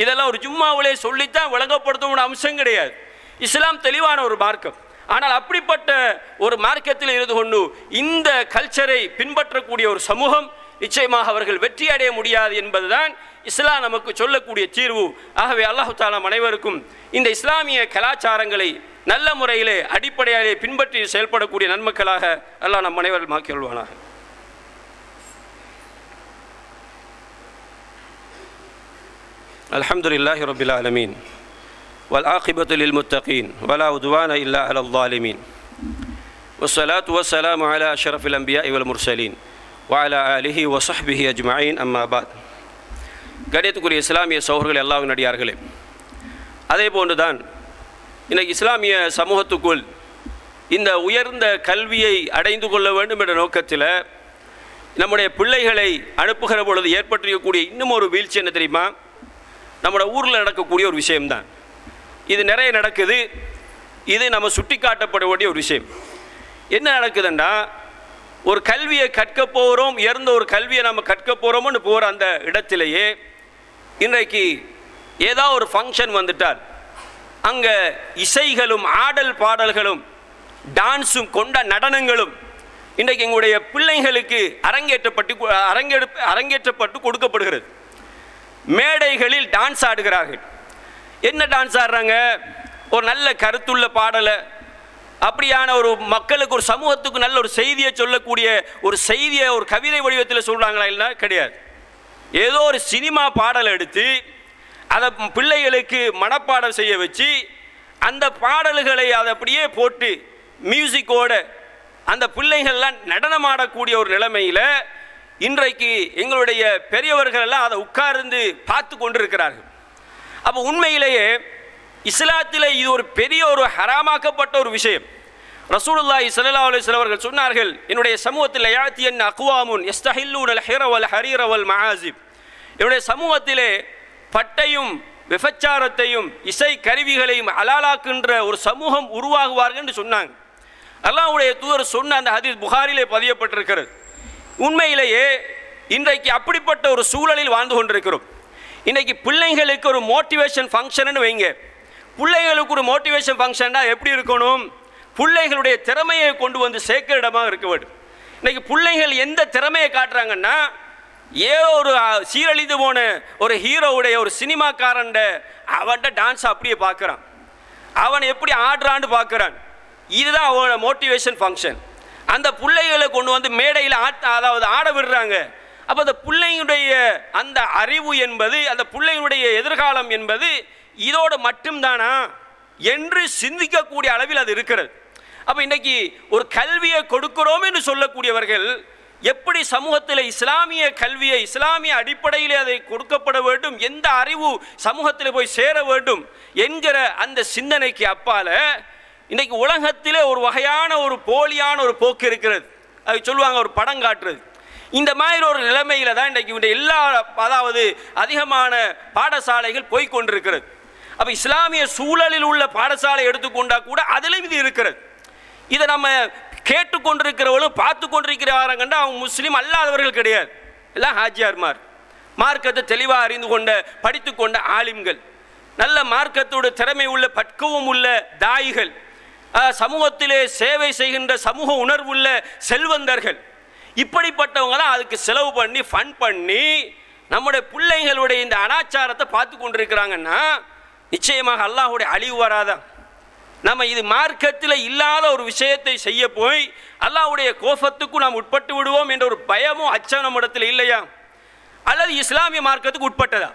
இதெல்லாம் ஒரு ஜும்மாவிலே சொல்லித்தான் விளங்கப்படுத்தும் அம்சம் கிடையாது. இஸ்லாம் தெளிவான ஒரு மார்க்கம். ஆனால் அப்படிப்பட்ட ஒரு மார்க்கத்தில் இருந்து கொண்டு இந்த கல்ச்சரை பின்பற்றக்கூடிய ஒரு சமூகம் நிச்சயமாக அவர்கள் வெற்றி அடைய முடியாது என்பதுதான் இஸ்லாம் நமக்கு சொல்லக்கூடிய தீர்வு ஆகவே அல்லாஹு தாலாம் அனைவருக்கும் இந்த இஸ்லாமிய கலாச்சாரங்களை நல்ல முறையிலே அடிப்படையாலே பின்பற்றி செயல்படக்கூடிய நன்மக்களாக அல்லாஹ் நம் அனைவரும் மாக்கியுள்வானாக الحمد لله رب العالمين والعاقبة للمتقين ولا عدوان إلا على الظالمين والصلاة والسلام على أشرف الأنبياء والمرسلين வாயிலா அலிஹி வசஹ்பிஹி அஜ்மாயின் அம்மாபாத் கணியத்துக்குரிய இஸ்லாமிய சோகர்கள் எல்லாவும் நடிகார்களே அதே போன்று தான் இன்றைக்கு இஸ்லாமிய சமூகத்துக்குள் இந்த உயர்ந்த கல்வியை அடைந்து கொள்ள வேண்டும் என்ற நோக்கத்தில் நம்முடைய பிள்ளைகளை அனுப்புகிற பொழுது ஏற்பட்டிருக்கக்கூடிய இன்னும் ஒரு வீழ்ச்சி என்ன தெரியுமா நம்மளோட ஊரில் நடக்கக்கூடிய ஒரு விஷயம்தான் இது நிறைய நடக்குது இது நம்ம சுட்டி காட்டப்பட வேண்டிய ஒரு விஷயம் என்ன நடக்குதுன்னா ஒரு கல்வியை கற்க போகிறோம் உயர்ந்த ஒரு கல்வியை நம்ம கற்க போகிறோம்னு போகிற அந்த இடத்திலேயே இன்றைக்கு ஏதோ ஒரு ஃபங்க்ஷன் வந்துட்டால் அங்கே இசைகளும் ஆடல் பாடல்களும் டான்ஸும் கொண்ட நடனங்களும் இன்றைக்கு எங்களுடைய பிள்ளைங்களுக்கு அரங்கேற்றப்பட்டு அரங்கெடுப்பு அரங்கேற்றப்பட்டு கொடுக்கப்படுகிறது. மேடைகளில் டான்ஸ் ஆடுகிறார்கள். என்ன டான்ஸ் ஆடுறாங்க? ஒரு நல்ல கருத்துள்ள பாடலை அப்படியான ஒரு மக்களுக்கு ஒரு சமூகத்துக்கு நல்ல ஒரு செய்தியை சொல்லக்கூடிய ஒரு செய்தியை ஒரு கவிதை வடிவத்தில் சொல்கிறாங்களா இல்லை கிடையாது. ஏதோ ஒரு சினிமா பாடல் எடுத்து அதை பிள்ளைகளுக்கு மனப்பாடம் செய்ய வச்சு அந்த பாடல்களை அதை அப்படியே போட்டு மியூசிக்கோட அந்த பிள்ளைகள்லாம் நடனமாடக்கூடிய ஒரு நிலைமையில் இன்றைக்கு எங்களுடைய பெரியவர்கள் எல்லாம் அதை உட்கார்ந்து பார்த்து கொண்டிருக்கிறார்கள். அப்போ உண்மையிலேயே இஸ்லாத்தில் இது ஒரு பெரிய ஒரு ஹராமாக்கப்பட்ட ஒரு விஷயம். ரசூலுல்லாஹி ஸல்லல்லாஹு அலைஹி வஸல்லம் அவர்கள் சொன்னார்கள் என்னுடைய சமூகத்தில் யாத்தியன் அக்வாமுன் யஸ்தஹில்லூன் அல் ஹிர வல் ஹரீர வல் மஹாசிப் என்னுடைய சமூகத்திலே பட்டையும் விபச்சாரத்தையும் இசை கருவிகளையும் அலாலாக்குன்ற ஒரு சமூகம் உருவாகுவார்கள் என்று சொன்னாங்க. அல்லாஹ்வுடைய தூதர் சொன்ன அந்த ஹதீஸ் புகாரிலே பதியப்பட்டிருக்கிறது. உண்மையிலேயே இன்றைக்கு அப்படிப்பட்ட ஒரு சூழலில் வாழ்ந்து கொண்டிருக்கிறோம். இன்றைக்கு பிள்ளைங்களுக்கு ஒரு மோட்டிவேஷன் ஃபங்க்ஷன் வைங்க. பிள்ளைகளுக்கு ஒரு மோட்டிவேஷன் ஃபங்க்ஷன்னா எப்படி இருக்கணும்? பிள்ளைகளுடைய திறமையை கொண்டு வந்து சேர்க்கிற இடமாக இருக்க வேண்டும். இன்றைக்கி பிள்ளைகள் எந்த திறமையை காட்டுறாங்கன்னா ஏதோ ஒரு சீரழிந்து போன ஒரு ஹீரோவுடைய ஒரு சினிமாக்காரன்ட அவன்கிட்ட டான்ஸ் அப்படியே பார்க்குறான். அவன் எப்படி ஆடுறான்னு பார்க்குறான். இதுதான் அவனோட மோட்டிவேஷன் ஃபங்க்ஷன் அந்த பிள்ளைகளை கொண்டு வந்து மேடையில் ஆட்ட அதாவது ஆட விடுறாங்க. அப்போ அந்த பிள்ளைங்களுடைய அந்த அறிவு என்பது அந்த பிள்ளைங்களுடைய எதிர்காலம் என்பது இதோட மட்டும்தானா? என்று சிந்திக்கக்கூடிய அளவில் அது இருக்கிறது. அப்போ இன்றைக்கி ஒரு கல்வியை கொடுக்கிறோம் என்று சொல்லக்கூடியவர்கள் எப்படி சமூகத்தில் இஸ்லாமிய கல்வியை இஸ்லாமிய அடிப்படையில் அதை கொடுக்கப்பட வேண்டும் எந்த அறிவு சமூகத்தில் போய் சேர வேண்டும் என்கிற அந்த சிந்தனைக்கு அப்பால் இன்றைக்கு உலகத்திலே ஒரு வகையான ஒரு போலியான ஒரு போக்கு இருக்கிறது. அது சொல்லுவாங்க ஒரு படம் காட்டுறது. இந்த மாதிரி ஒரு நிலைமையில தான் இன்றைக்கு இந்த எல்லா அதாவது அதிகமான பாடசாலைகள் போய்கொண்டிருக்கிறது அப்போ இஸ்லாமிய சூழலில் உள்ள பாடசாலை எடுத்துக்கொண்டா கூட அதிலும் இது இருக்கிறது. இதை நம்ம கேட்டுக்கொண்டிருக்கிறவளும் பார்த்து கொண்டிருக்கிறாங்கண்டா அவங்க முஸ்லீம் அல்லாதவர்கள் கிடையாது. எல்லாம் ஹாஜியார்மார். மார்க்கத்தை தெளிவாக அறிந்து கொண்ட படித்து கொண்ட ஆலிம்கள். நல்ல மார்க்கத்தோட திறமை உள்ள பட்கவும் உள்ள தாயிகள். சமூகத்திலே சேவை செய்கின்ற சமூக உணர்வுள்ள செல்வந்தர்கள். இப்படிப்பட்டவங்க தான் அதுக்கு செலவு பண்ணி ஃபன் பண்ணி நம்முடைய பிள்ளைகளுடைய இந்த அனாச்சாரத்தை பார்த்து கொண்டிருக்கிறாங்கன்னா நிச்சயமாக அல்லாஹுடைய அழிவு வராதான் நம்ம இது மார்க்கத்தில் இல்லாத ஒரு விஷயத்தை செய்ய போய் அல்லாவுடைய கோபத்துக்கும் நாம் உட்பட்டு விடுவோம் என்ற ஒரு பயமும் அச்சம் நம்மிடத்தில் இல்லையா? அல்லது இஸ்லாமிய மார்க்கத்துக்கு உட்பட்டதா?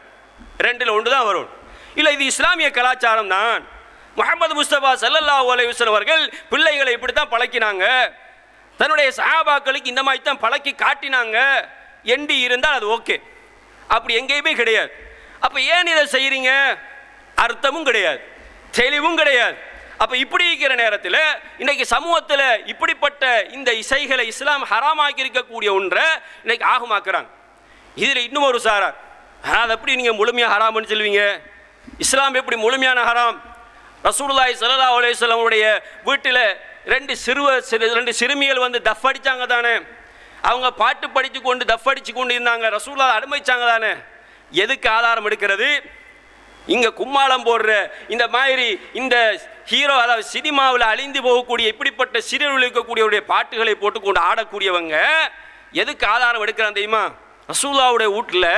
ரெண்டில் ஒன்று தான் வரும். இல்லை இது இஸ்லாமிய கலாச்சாரம் தான். முகமது முஸ்தபா சல்லல்லா அலைஹி அவர்கள் பிள்ளைகளை இப்படி தான் பழக்கினாங்க. தன்னுடைய சஹாபாக்களுக்கு இந்த மாதிரி தான் பழக்கி காட்டினாங்க. எண்டி இருந்தால் அது ஓகே. அப்படி எங்கேயுமே கிடையாது. அப்போ ஏன் இதை செய்கிறீங்க அர்த்தமும் கிடையாது. தெளிவும் கிடையாது. அப்போ இப்படி இருக்கிற நேரத்தில் இன்றைக்கு சமூகத்தில் இப்படிப்பட்ட இந்த இசைகளை இஸ்லாம் ஹராமாக்கி இருக்கக்கூடிய ஒன்றை இன்னைக்கு ஆகமாக்குறாங்க. இதில் இன்னும் ஒரு சாரார் அது எப்படி நீங்கள் முழுமையாக ஹராம்னு சொல்லுவீங்க? இஸ்லாம் எப்படி முழுமையான ஹராம்? ரசூலுல்லாஹி சல்லா அலைஹி வீட்டில் ரெண்டு சிறுவ சிறு ரெண்டு சிறுமிகள் வந்து தஃப் அடித்தாங்க தானே? அவங்க பாட்டு படித்து கொண்டு தஃப் அடித்து கொண்டு இருந்தாங்க ரசூலா அனுமதிச்சாங்க தானே? எதுக்கு ஆதாரம் எடுக்கிறது? இங்கே கும்மாளம் போடுற இந்த மாதிரி இந்த ஹீரோ அதாவது சினிமாவில் அழிந்து போகக்கூடிய இப்படிப்பட்ட சிறுவில் இருக்கக்கூடியவருடைய பாட்டுகளை போட்டுக்கொண்டு ஆடக்கூடியவங்க எதுக்கு ஆதாரம் எடுக்கிறான் தெரியுமா? ரசூலாவுடைய வீட்டில்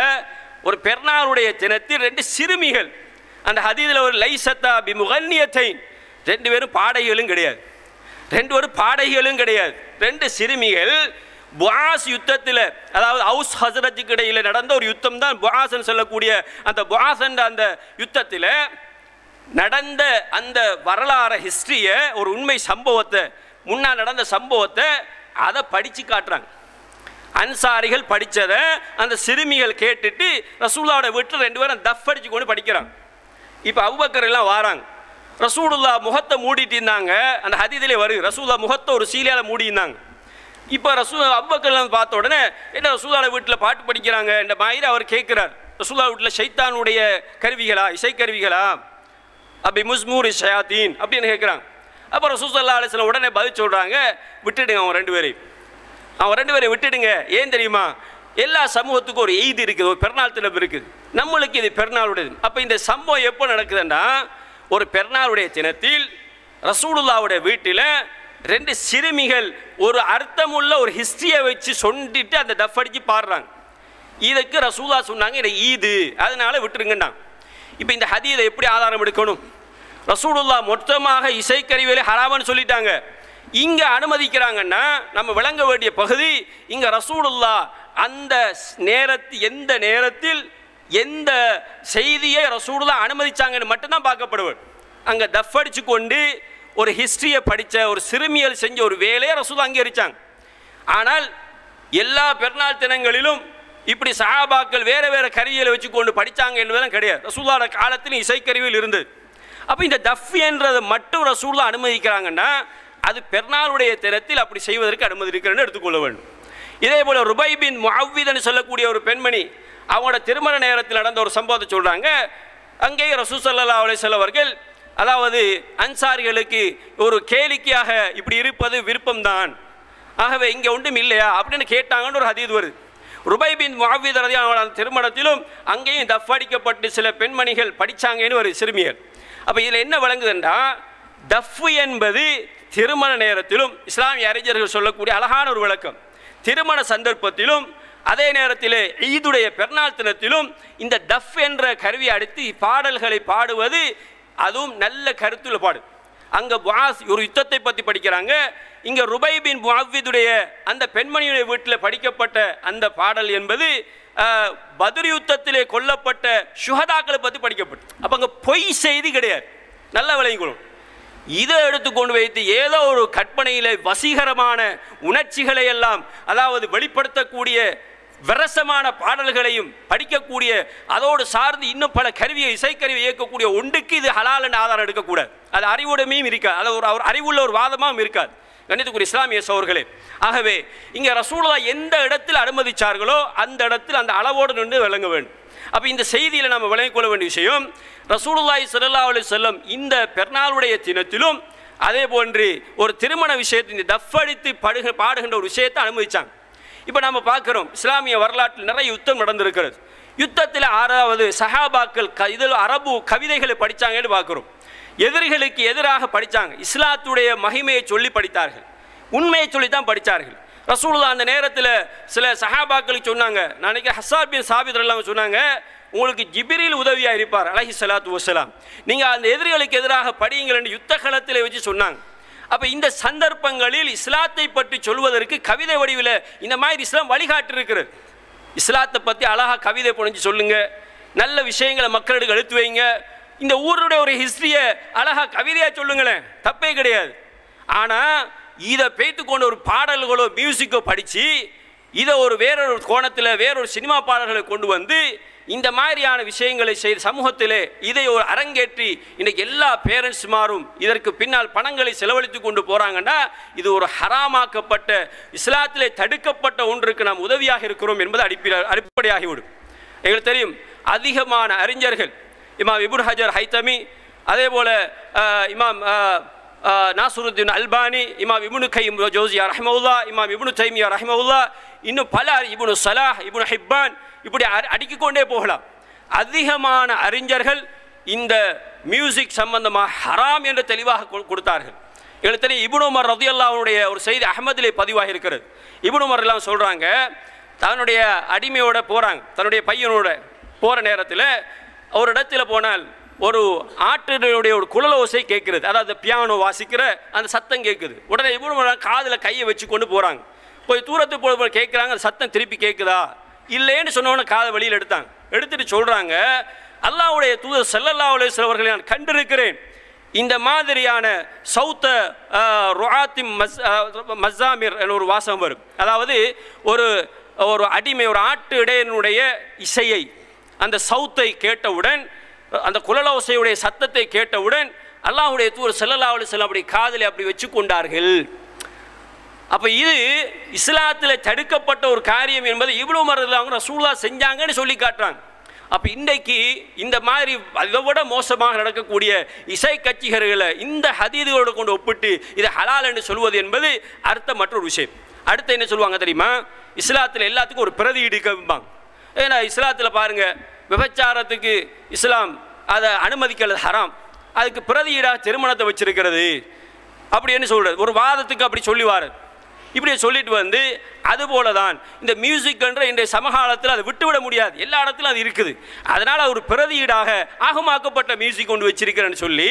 ஒரு பெருநாளுடைய தினத்தில் ரெண்டு சிறுமிகள் அந்த ஹதீதில் ஒரு லைசத்தா பி முகன்னியத்தை ரெண்டு பேரும் பாடகிகளும் கிடையாது. ரெண்டு பேரும் பாடகிகளும் கிடையாது. ரெண்டு சிறுமிகள் புவாஸ் யுத்தத்தில் அதாவது ஹவுஸ் ஹசரத்துக்கு இடையில் நடந்த ஒரு யுத்தம் தான் புவாசன் சொல்லக்கூடிய அந்த புவாசன் அந்த யுத்தத்தில் நடந்த அந்த வரலாறு ஹிஸ்ட்ரியை ஒரு உண்மை சம்பவத்தை முன்னால் நடந்த சம்பவத்தை அதை படித்து காட்டுறாங்க. அன்சாரிகள் படித்ததை அந்த சிறுமிகள் கேட்டுட்டு ரசூல்லாவோட வீட்டில் ரெண்டு பேரும் தஃப் அடிச்சு கொண்டு படிக்கிறாங்க. இப்போ அபுபக்கர் எல்லாம் வாராங்க. ரசூலுல்லா முகத்தை மூடிட்டு இருந்தாங்க. அந்த ஹதீதிலே வருது. ரசூல்லா முகத்தை ஒரு சீலையால் மூடியிருந்தாங்க இப்போ ரசூ அவ்வக்கர்லாம் பார்த்த உடனே என்ன ரசூலாவோட வீட்டில் பாட்டு படிக்கிறாங்க? இந்த மாதிரி அவர் கேட்குறார். ரசூல்லா வீட்டில் ஷைத்தானுடைய கருவிகளா இசைக்கருவிகளா? அப்படி முஸ்மூரி ஷயாத்தீன் அப்படின்னு கேட்குறாங்க அப்போ ரசூசல்லா அலிஸ்லாம் உடனே பதில் சொல்கிறாங்க விட்டுடுங்க அவன் ரெண்டு பேரையும். அவன் ரெண்டு பேரையும் விட்டுடுங்க. ஏன் தெரியுமா? எல்லா சமூகத்துக்கும் ஒரு எய்து இருக்குது ஒரு பெருநாள் தினம் இருக்குது. நம்மளுக்கு இது பெருநாளுடையது. அப்போ இந்த சம்பவம் எப்போ நடக்குதுன்னா ஒரு பெருநாளுடைய தினத்தில் ரசூலுல்லாவுடைய வீட்டில் ரெண்டு சிறுமிகள் ஒரு அர்த்தமுள்ள ஒரு ஹிஸ்ட்ரியை வச்சு சொல்லிட்டு அந்த டஃப் அடிச்சு பாடுறாங்க. இதுக்கு ரசூலா சொன்னாங்க இதை ஈது அதனால விட்டுருங்கண்டான் இப்போ இந்த ஹதீதை எப்படி ஆதாரம் எடுக்கணும்? ரசூலுல்லா மொத்தமாக இசைக்கருவியில் ஹராமன்னு சொல்லிட்டாங்க. இங்கே அனுமதிக்கிறாங்கன்னா நம்ம விளங்க வேண்டிய பகுதி இங்கே ரசூலுல்லா அந்த நேரத்து எந்த நேரத்தில் எந்த செய்தியை ரசூலுல்லா அனுமதிச்சாங்கன்னு மட்டும்தான் பார்க்கப்படுவேன் அங்கே தஃப்படிச்சு கொண்டு ஒரு ஹிஸ்ட்ரியை படித்த ஒரு சிறுமியல் செஞ்ச ஒரு வேலையை ரசூலா அங்கீகரித்தாங்க ஆனால் எல்லா பெருநாள் தினங்களிலும் இப்படி சஹாபாக்கள் வேறு வேறு கருவிகளை வச்சு கொண்டு படித்தாங்க என்பதெல்லாம் கிடையாது. ரசூல்லாட காலத்திலும் இசைக்கருவியில் இருந்தது. அப்போ இந்த தஃப்யன்றதை மட்டும் ரசூல்லா அனுமதிக்கிறாங்கன்னா அது பெருநாளுடைய தினத்தில் அப்படி செய்வதற்கு அனுமதி இருக்கிறன்னு எடுத்துக்கொள்ள வேண்டும். இதே போல் ருபை பின் சொல்லக்கூடிய ஒரு பெண்மணி அவங்களோட திருமண நேரத்தில் நடந்த ஒரு சம்பவத்தை சொல்கிறாங்க அங்கேயே ரசூ சல்லா அலிஸ்வல் அவர்கள் அதாவது அன்சாரிகளுக்கு ஒரு கேளிக்கையாக இப்படி இருப்பது விருப்பம்தான். ஆகவே இங்கே ஒன்றும் இல்லையா? அப்படின்னு கேட்டாங்கன்னு ஒரு ஹதீது வருது. ருபைபின் பின் முஹாவித் திருமணத்திலும் அங்கேயும் தஃப் அடிக்கப்பட்டு சில பெண்மணிகள் படித்தாங்கன்னு ஒரு சிறுமியர். அப்போ இதில் என்ன விளங்குதுன்றா தஃப் என்பது திருமண நேரத்திலும் இஸ்லாமிய அறிஞர்கள் சொல்லக்கூடிய அழகான ஒரு விளக்கம். திருமண சந்தர்ப்பத்திலும் அதே நேரத்தில் ஈதுடைய பெருநாள் தினத்திலும் இந்த தஃப் என்ற கருவியை அடுத்து பாடல்களை பாடுவது அதுவும் நல்ல கருத்துள்ள பாடு. அங்கே வாஸ் ஒரு யுத்தத்தை பற்றி படிக்கிறாங்க. இங்கே ருபை பின் அந்த பெண்மணியுடைய வீட்டில் படிக்கப்பட்ட அந்த பாடல் என்பது அஹ், யுத்தத்திலே கொல்லப்பட்ட சுஹதாக்களை பற்றி படிக்கப்பட்டு. அப்போ அங்கே பொய் செய்தி கிடையாது. நல்ல விளையங்களும் இதை எடுத்து கொண்டு வைத்து ஏதோ ஒரு கற்பனையில் வசீகரமான உணர்ச்சிகளை எல்லாம் அதாவது வெளிப்படுத்தக்கூடிய விரசமான பாடல்களையும் படிக்கக்கூடிய அதோடு சார்ந்து இன்னும் பல கருவியை இசைக்கருவி இயக்கக்கூடிய ஒன்றுக்கு இது ஹலால் ஆதாரம் எடுக்கக்கூடாது. அது அறிவுடைமையும் இருக்காது. அது ஒரு அவர் அறிவுள்ள ஒரு வாதமாகவும் இருக்காது. கணிதக்குரிய இஸ்லாமிய சோர்களே ஆகவே இங்கே ரசூலா எந்த இடத்தில் அனுமதிச்சார்களோ அந்த இடத்தில் அந்த அளவோடு நின்று விளங்க வேண்டும். அப்போ இந்த செய்தியில் நம்ம விளங்கிக் கொள்ள வேண்டிய விஷயம் ரசூலுல்லாய் சல்லா அலி செல்லம் இந்த பெருநாளுடைய தினத்திலும் அதே போன்று ஒரு திருமண விஷயத்தை இந்த டஃப் அடித்து படுக பாடுகின்ற ஒரு விஷயத்தை அனுமதிச்சாங்க. இப்போ நம்ம பார்க்குறோம் இஸ்லாமிய வரலாற்றில் நிறைய யுத்தம் நடந்திருக்கிறது. யுத்தத்தில் ஆறாவது சஹாபாக்கள் க இதில் அரபு கவிதைகளை படித்தாங்கன்னு பார்க்குறோம். எதிரிகளுக்கு எதிராக படித்தாங்க இஸ்லாத்துடைய மகிமையை சொல்லி படித்தார்கள். உண்மையை சொல்லி தான் படித்தார்கள் ரசூலுல்லா அந்த நேரத்தில் சில சஹாபாக்களுக்கு சொன்னாங்க. நாளைக்கு நினைக்கிறேன் ஹசாப் பின் சாபித் எல்லாம் சொன்னாங்க உங்களுக்கு ஜிபிரில் உதவியாக இருப்பார். அலஹி சலாத்து வசலாம் நீங்கள் அந்த எதிரிகளுக்கு எதிராக படியுங்கள் என்று யுத்த களத்தில் வச்சு சொன்னாங்க. அப்போ இந்த சந்தர்ப்பங்களில் இஸ்லாத்தை பற்றி சொல்வதற்கு கவிதை வடிவில் இந்த மாதிரி இஸ்லாம் வழிகாட்டு இருக்கிறது இஸ்லாத்தை பற்றி அழகாக கவிதை புனைஞ்சு சொல்லுங்க. நல்ல விஷயங்களை மக்களிடம் எடுத்து வைங்க. இந்த ஊருடைய ஒரு ஹிஸ்ட்ரியை அழகாக கவிதையாக சொல்லுங்களேன். தப்பே கிடையாது. ஆனால் இதை பேத்து கொண்டு ஒரு பாடல்களோ மியூசிக்கோ படித்து இதை ஒரு வேறொரு கோணத்தில் வேறொரு சினிமா பாடல்களை கொண்டு வந்து இந்த மாதிரியான விஷயங்களை செய்து சமூகத்திலே இதை ஒரு அரங்கேற்றி இன்றைக்கி எல்லா பேரண்ட்ஸ்மாரும் இதற்கு பின்னால் பணங்களை செலவழித்து கொண்டு போகிறாங்கன்னா இது ஒரு ஹராமாக்கப்பட்ட இஸ்லாத்திலே தடுக்கப்பட்ட ஒன்றுக்கு நாம் உதவியாக இருக்கிறோம் என்பது அடிப்படை அடிப்படையாகிவிடும். எங்களுக்கு தெரியும் அதிகமான அறிஞர்கள் இமாம் இபுன் ஹஜர் ஹைத்தமி அதே போல் இமாம் அஹ், அல்பானி இமாம் இபுனு கைம் ஜோசியா ரஹமவுல்லா இமாம் இபுனு தைமியா ரஹமவுல்லா இன்னும் பல இபுனு சலாஹ் இபுனு ஹிப்பான் இப்படி அ- அடுக்கிக் கொண்டே போகலாம். அதிகமான அறிஞர்கள் இந்த மியூசிக் சம்பந்தமாக ஹராம் என்று தெளிவாக கொ- கொடுத்தார்கள். எழுத்தனே தெரியும் இபுன் உமர் ரதியல்லாவுடைய ஒரு செய்தி அகமதிலே பதிவாக இருக்கிறது இபுனுமர் எல்லாம் சொல்கிறாங்க தன்னுடைய அடிமையோட போகிறாங்க தன்னுடைய பையனோட போகிற நேரத்தில் ஒரு இடத்துல போனால் ஒரு ஆட்டினுடைய ஒரு குழல் ஓசை கேட்குறது. அதாவது பியானோ வாசிக்கிற அந்த சத்தம் கேட்குது. உடனே இவனு காதில் கையை வச்சு கொண்டு போகிறாங்க போய் தூரத்துக்கு போய் கேட்குறாங்க அந்த சத்தம் திருப்பி கேட்குதா? இல்லைன்னு சொன்னவொன்னே காதை வெளியில் எடுத்தாங்க. எடுத்துட்டு சொல்கிறாங்க அல்லாவுடைய தூதர் செல்லல்லா அலைஹி அவர்களை நான் கண்டிருக்கிறேன். இந்த மாதிரியான சௌத்த ரொஹாத்திம் மஸ் அஹ், மஸ்ஸாமிர் ஒரு வாசம் வரும். அதாவது ஒரு ஒரு அடிமை ஒரு ஆட்டு இடையனுடைய இசையை அந்த சவுத்தை கேட்டவுடன் அந்த குழலோசையுடைய சத்தத்தை கேட்டவுடன் அல்லாஹுடைய தூர் ஸல்லல்லாஹு செல்ல அப்படி காதில் அப்படி வச்சு கொண்டார்கள் அப்போ இது இஸ்லாத்தில் தடுக்கப்பட்ட ஒரு காரியம் என்பது இவ்வளோ மரத்தில் அவங்க ரசூலா செஞ்சாங்கன்னு சொல்லி காட்டுறாங்க. அப்போ இன்றைக்கு இந்த மாதிரி அதை விட மோசமாக நடக்கக்கூடிய இசை கட்சிகர்களை இந்த ஹதீதுகளோடு கொண்டு ஒப்பிட்டு இதை ஹலால் என்று சொல்வது என்பது அர்த்தம் மற்றொரு விஷயம். அடுத்து என்ன சொல்லுவாங்க தெரியுமா? இஸ்லாத்தில் எல்லாத்துக்கும் ஒரு பிரதியீடு வைப்பாங்க ஏன்னா இஸ்லாத்தில் பாருங்கள் விபச்சாரத்துக்கு இஸ்லாம் அதை அனுமதிக்கிறது ஹராம். அதுக்கு பிரதியீடாக திருமணத்தை வச்சிருக்கிறது. அப்படின்னு சொல்கிறது ஒரு வாதத்துக்கு அப்படி சொல்லிவார். இப்படி சொல்லிட்டு வந்து அதுபோல தான் இந்த மியூசிக்ன்ற இன்றைய சமகாலத்தில் அதை விட்டுவிட முடியாது. எல்லா இடத்துலையும் அது இருக்குது. அதனால் ஒரு பிரதியீடாக ஆகமாக்கப்பட்ட மியூசிக் கொண்டு வச்சிருக்கிறேன்னு சொல்லி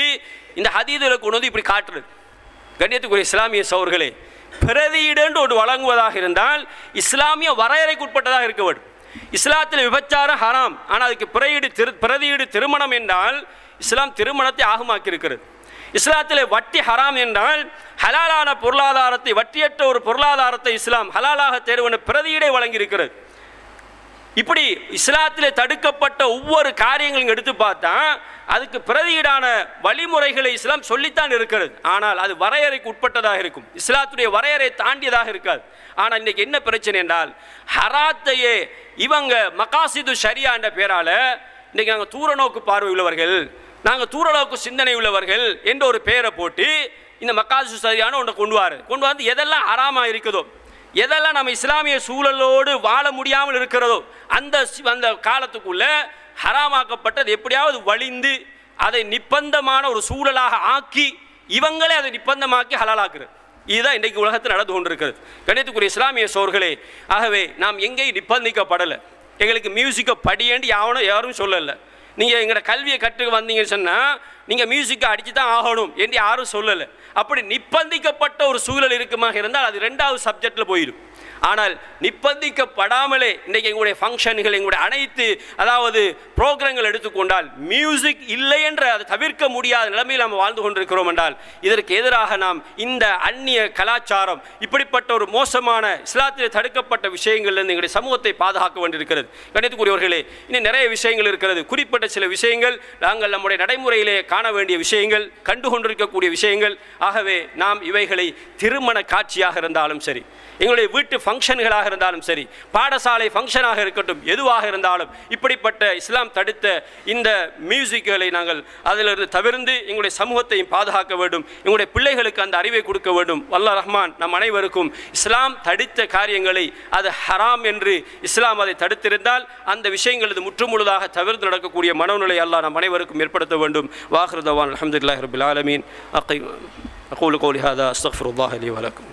இந்த ஹதீதில் கொண்டு வந்து இப்படி காட்டுறது. கண்ணியத்துக்குரிய இஸ்லாமிய சோர்களே பிரதியீடுன்னு ஒன்று வழங்குவதாக இருந்தால் இஸ்லாமிய வரையறைக்குட்பட்டதாக இருக்க வேண்டும். இஸ்லாத்தில் விபச்சாரம் ஹராம். ஆனால் அதுக்கு பிறையீடு திரு பிரதியீடு திருமணம் என்றால் இஸ்லாம் திருமணத்தை ஆகமாக்கியிருக்கிறது. இஸ்லாத்திலே இஸ்லாத்தில் வட்டி ஹராம் என்றால் ஹலாலான பொருளாதாரத்தை வட்டியற்ற ஒரு பொருளாதாரத்தை இஸ்லாம் ஹலாலாக தேர்வன பிரதியீடை வழங்கியிருக்கிறது. இப்படி இஸ்லாத்தில் தடுக்கப்பட்ட ஒவ்வொரு காரியங்களையும் எடுத்து பார்த்தா அதுக்கு பிரதியீடான வழிமுறைகளை இஸ்லாம் சொல்லித்தான் இருக்கிறது. ஆனால் அது வரையறைக்கு உட்பட்டதாக இருக்கும். இஸ்லாத்துடைய வரையறை தாண்டியதாக இருக்காது. ஆனால் இன்றைக்கி என்ன பிரச்சனை என்றால் ஹராத்தையே இவங்க மகாசிது ஷரியா என்ற பேரால் இன்றைக்கி நாங்கள் தூர நோக்கு பார்வை உள்ளவர்கள் நாங்கள் தூரளவுக்கு சிந்தனை உள்ளவர்கள் என்ற ஒரு பெயரை போட்டு இந்த மக்காசு சரியான ஒன்றை கொண்டு வாரு. கொண்டு வந்து எதெல்லாம் ஹராமாக இருக்குதோ எதெல்லாம் நம்ம இஸ்லாமிய சூழலோடு வாழ முடியாமல் இருக்கிறதோ அந்த அந்த காலத்துக்குள்ளே ஹராமாக்கப்பட்டது எப்படியாவது வழிந்து அதை நிப்பந்தமான ஒரு சூழலாக ஆக்கி இவங்களே அதை நிப்பந்தமாக்கி ஹலாலாக்குறது. இதுதான் இன்றைக்கு உலகத்தில் நடந்து கொண்டிருக்கிறது. கணித்துக்குரிய இஸ்லாமிய சோர்களே ஆகவே நாம் எங்கேயும் நிப்பந்திக்கப்படலை. எங்களுக்கு மியூசிக்கை படியேண்டி யாவனும் யாரும் சொல்லலை. நீங்கள் எங்களோட கல்வியை கற்றுக்கு வந்தீங்கன்னு சொன்னால் நீங்கள் மியூசிக்கை அடித்து தான் ஆகணும் என்று யாரும் சொல்லலை. அப்படி நிப்பந்திக்கப்பட்ட ஒரு சூழல் இருக்குமாக இருந்தால் அது ரெண்டாவது சப்ஜெக்டில் போயிடும். ஆனால் நிப்பந்திக்கப்படாமலே இன்றைக்கு எங்களுடைய ஃபங்க்ஷன்கள் எங்களுடைய அனைத்து அதாவது ப்ரோக்ராம்கள் எடுத்துக்கொண்டால் மியூசிக் இல்லை என்ற அதை தவிர்க்க முடியாத நிலைமையில் நாம் வாழ்ந்து கொண்டிருக்கிறோம் என்றால் இதற்கு எதிராக நாம் இந்த அந்நிய கலாச்சாரம் இப்படிப்பட்ட ஒரு மோசமான இஸ்லாத்தில் தடுக்கப்பட்ட விஷயங்கள்லேருந்து எங்களுடைய சமூகத்தை பாதுகாக்க வேண்டியிருக்கிறது. கணித்துக்குரியவர்களே இன்னும் நிறைய விஷயங்கள் இருக்கிறது. குறிப்பிட்ட சில விஷயங்கள் நாங்கள் நம்முடைய நடைமுறையிலே காண வேண்டிய விஷயங்கள் கண்டு கொண்டிருக்கக்கூடிய விஷயங்கள் ஆகவே நாம் இவைகளை திருமண காட்சியாக இருந்தாலும் சரி எங்களுடைய வீட்டு ஃபங்க்ஷன்களாக இருந்தாலும் சரி பாடசாலை ஃபங்க்ஷனாக இருக்கட்டும் எதுவாக இருந்தாலும் இப்படிப்பட்ட இஸ்லாம் தடுத்த இந்த மியூசிக்குகளை நாங்கள் அதிலிருந்து தவிர்ந்து எங்களுடைய சமூகத்தையும் பாதுகாக்க வேண்டும் எங்களுடைய பிள்ளைகளுக்கு அந்த அறிவை கொடுக்க வேண்டும். வல்ல ரஹ்மான் நம் அனைவருக்கும் இஸ்லாம் தடுத்த காரியங்களை அது ஹராம் என்று இஸ்லாம் அதை தடுத்திருந்தால் அந்த விஷயங்களது முற்றுமுழுதாக தவிர்த்து நடக்கக்கூடிய மனநிலை அல்லா நம் அனைவருக்கும் ஏற்படுத்த வேண்டும். واخر دوان الحمد لله رب العالمين. أقول قولي هذا أستغفر الله لي ولكم.